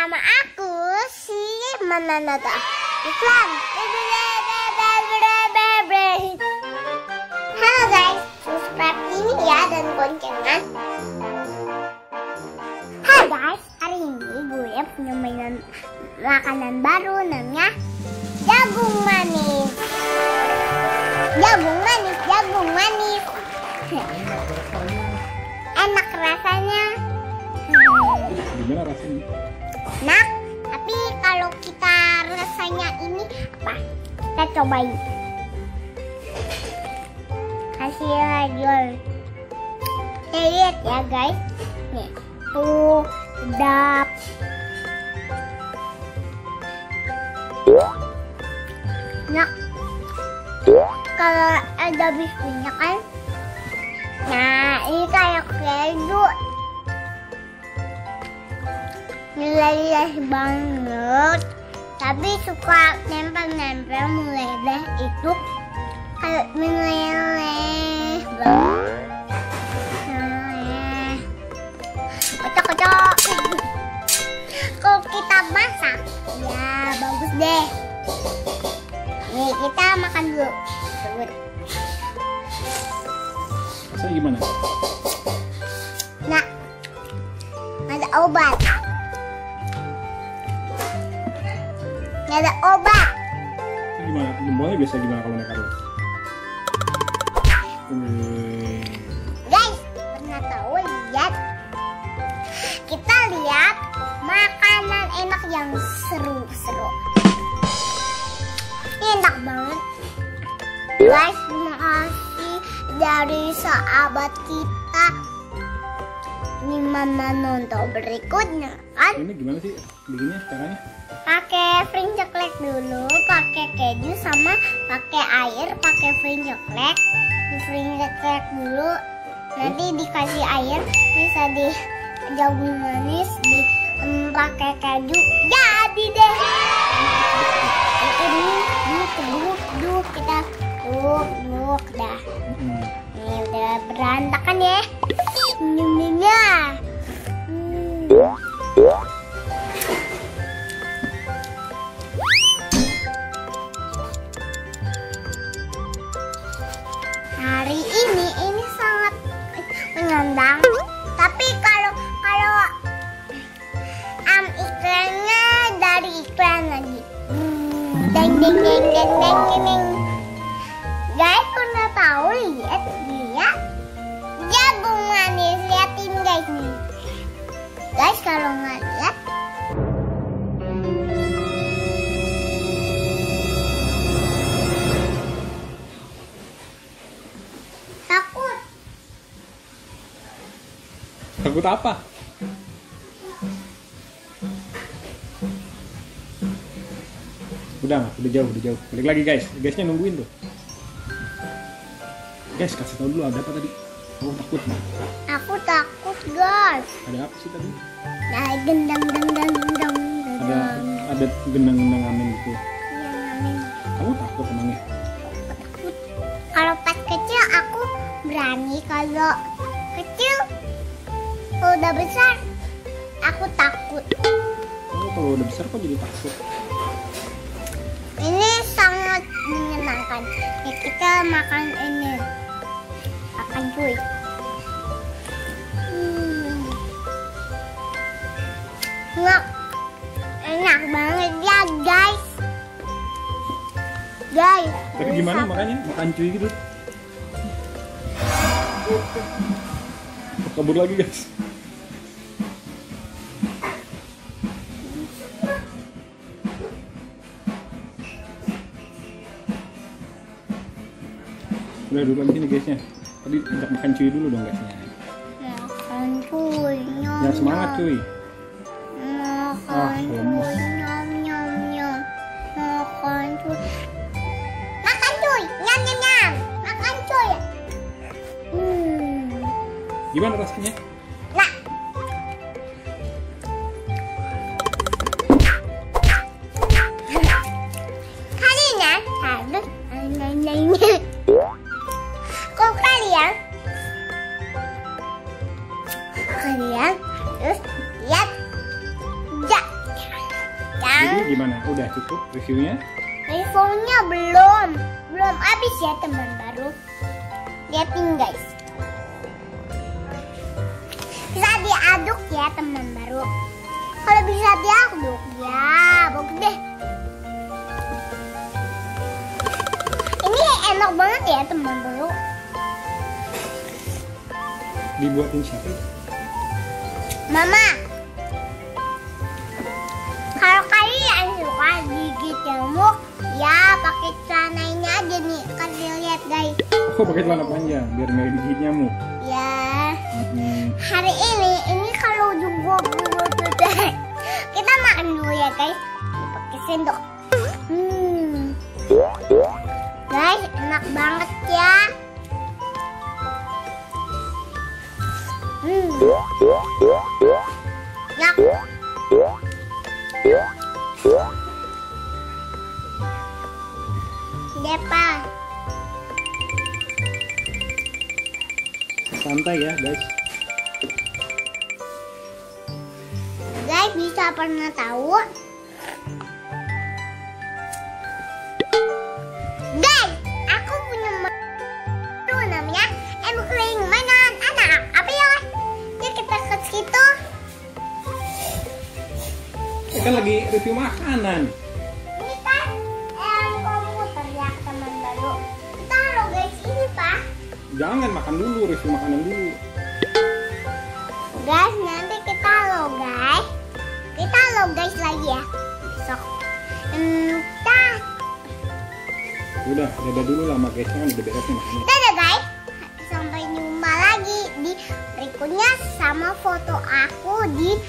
sama aku si Mananata. Iklan. Halo guys, subscribe ini ya dan goncengkan. Hai guys, hari ini gue punya mainan makanan baru namanya jagung manis. Jagung manis, jagung manis. Enak rasanya. Gimana rasanya? Nah, tapi kalau kita rasanya ini apa? Kita cobain. Kasih aja. Eh, lihat ya guys. Nih, tuh sedap. Nah, kalau ada biskuitnya kan, nilai banget. Tapi suka nempel-nempel meleleh itu. Kayak meleleh meleleh kocok-kocok. Kalau kita masak ya bagus deh. Nih kita makan dulu. Tunggu. Rasanya gimana? nah ada obat Nggak ada obat Rasanya gimana? Jempolnya biasa gimana kalau naik? Wih. Guys, pernah tahu lihat? Kita lihat makanan enak yang seru-seru. Ini enak banget. Guys, terima kasih dari sahabat kita. Ini mama nonton berikutnya kan? Ini gimana sih bikinnya caranya? Pakai fring coklat dulu, pakai keju sama pakai air, pakai fring coklat. Di fring coklat dulu, nanti dikasih air, bisa di jagung manis, di em, pakai keju. Jadi deh. Dulu, duk, duk, duk, kita duk, duk, dah. Ini udah berantakan ya. Deng deng deng deng deng deng. deng. Guys, pernah tahu lihat dia jagung manis liatin guys nih. Guys kalau nggak lihat takut. Takut apa? Udah nggak? Udah jauh, udah jauh. Balik lagi guys. Guysnya nungguin tuh. Guys, kasih tau dulu ada apa tadi? Oh takut. Aku takut guys. Ada apa sih tadi? Nah, gendang gendang gendang Ada gendang. ada gendang-gendang amin gitu. Iya, Mami. Kamu takut emangnya? Kalau pas kecil aku berani kalau kecil kalau udah besar aku takut. Oh, kalau udah besar kok jadi takut? Ini sangat menyenangkan. Ya, kita makan ini. Makan cuy. Hmm. Enak. Enak banget ya guys. Guys. Tapi gimana makanya makan cuy gitu? Kabur lagi guys. Udah lagi sini guysnya. Tadi ajak makan cuy dulu dong guysnya. Makan cuy. Nyom, Yang semangat cuy. Makan Ah, cuy. Nyom nyom nyom. Makan cuy. Makan cuy. Nyam nyam nyam. Makan cuy. Hmm. Gimana rasanya? Nah. Udah cukup reviewnya? Reviewnya belum, belum habis ya teman baru. Lihatin guys. Bisa diaduk ya teman baru. Kalau bisa diaduk ya, bagus deh. Ini enak banget ya teman baru. Dibuatin siapa? Mama, guys. Oh pakai celana panjang biar nggak digigit nyamuk. Ya, Hmm. hari ini ini kalau juga kita makan dulu ya guys. Pakai sendok. Hmm. Guys, enak banget ya. Hmm. Enak. Depa. Santai ya guys. Guys, bisa pernah tahu? Guys, aku punya baru namanya Emkring mainan anak. Apa ya? Yuk kita ke situ. Kan lagi review makanan. Jangan makan dulu, review makanan dulu. Guys, nanti kita halo guys. Kita halo guys lagi ya. Besok. Hmm, dah. Udah, dadah dulu lah guysnya kan udah beres nih makannya. Dadah guys, sampai jumpa lagi di berikutnya sama foto aku di